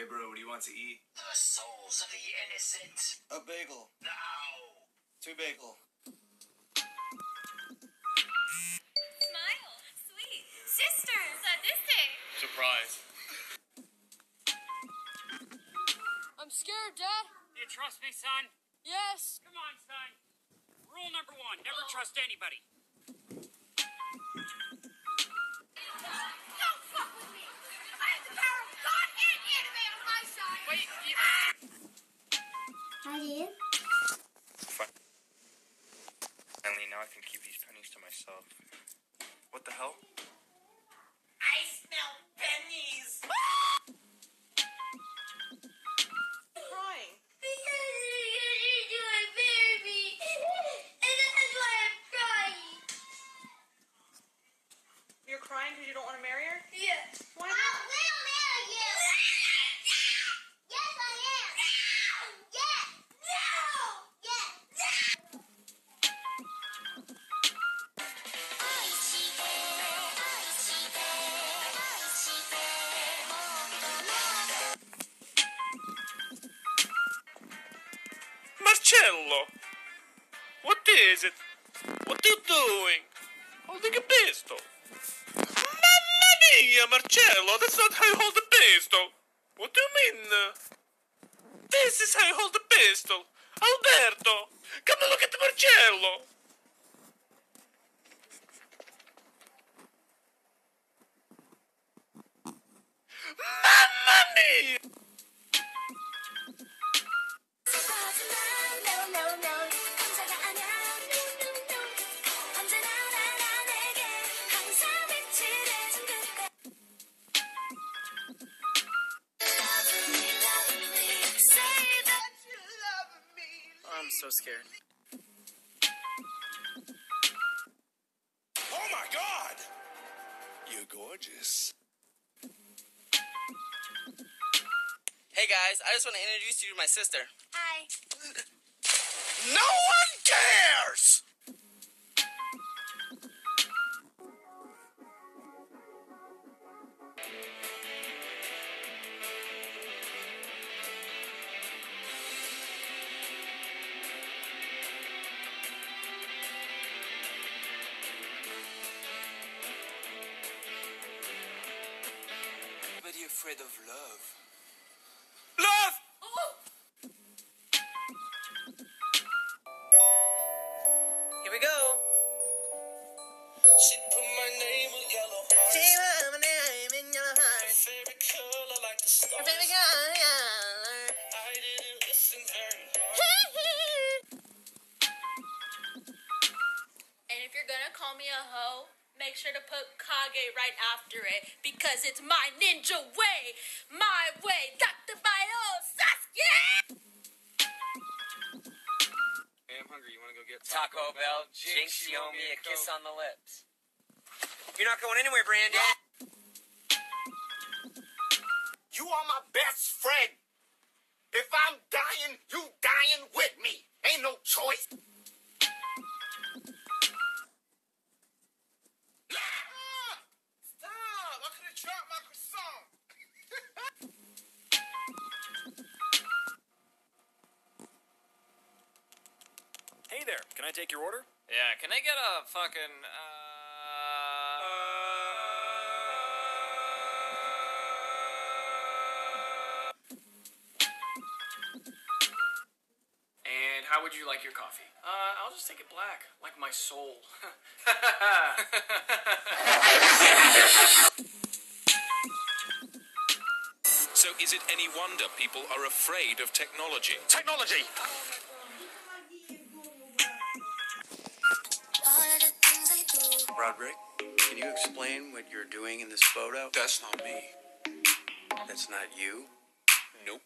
Hey, bro, what do you want to eat? The souls of the innocent. A bagel. Now. Two bagel. Smile. Sweet. Sisters. Sadistic. Surprise. I'm scared, Dad. You trust me, son? Yes. Come on, son. Rule number one never oh. trust anybody. Can keep these pennies to myself. What the hell? I smell pennies. Crying. Because you're doing baby. And that's why I'm crying. You're crying because you don't want to marry her? Yeah. Marcello! What is it? What are you doing? Holding a pistol. Mamma mia, Marcello! That's not how you hold a pistol! What do you mean? This is how you hold a pistol! Alberto! Come and look at Marcello! Mamma mia! I'm so scared. Oh my god! You're gorgeous. Hey guys, I just want to introduce you to my sister. Hi. No one cares! Afraid of love. Love! Here we go. She put my name with yellow hearts. She wrote my name in your heart. Favorite color like the stars. Her favorite color. I didn't listen very hard. And if you're gonna call me a hoe, make sure to put Kage right after it because it's my ninja way, my way. Dr. Bio Sasuke. Hey, I'm hungry. You wanna go get Taco Bell, Jinx, you owe me a kiss on the lips. You're not going anywhere, Brandon. You are my best friend. Hey there, can I take your order? Yeah, can I get a fucking uh And how would you like your coffee? Uh, I'll just take it black, like my soul. So is it any wonder people are afraid of technology? Technology. Can you explain what you're doing in this photo? That's not me. That's not you. Nope.